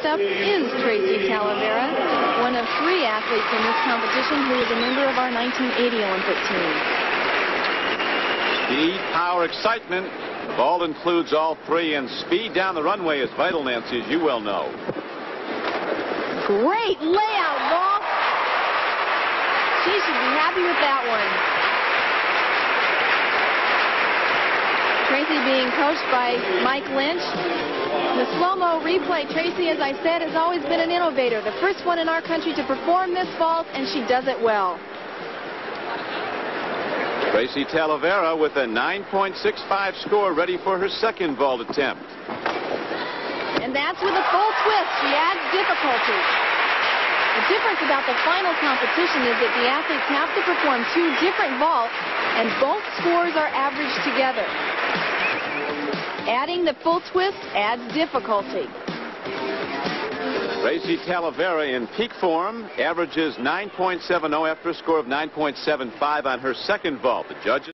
Next up is Tracee Talavera, one of three athletes in this competition who is a member of our 1980 Olympic team. Speed, power, excitement. The vault includes all three, and speed down the runway is vital, Nancy, as you well know. Great layout, Rolf. She should be happy with that one. Tracee being coached by Mike Lynch. The slow-mo replay, Tracee, as I said, has always been an innovator. The first one in our country to perform this vault, and she does it well. Tracee Talavera with a 9.65 score ready for her second vault attempt. And that's with a full twist. She adds difficulty. The difference about the final competition is that the athletes have to perform two different vaults, and both scores are averaged together. Adding the full twist adds difficulty. Tracee Talavera in peak form averages 9.70 after a score of 9.75 on her second vault. The judges